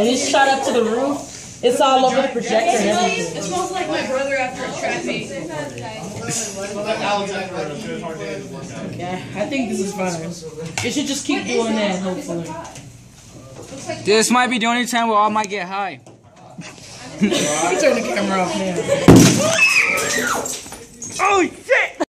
and he shot up to the roof. It's all over the projector and It smells like my brother after a trap meet. Yeah, I think this is fine. It should just keep doing that, hopefully. This might be the only time where all might get high. Turn the camera off now. Oh!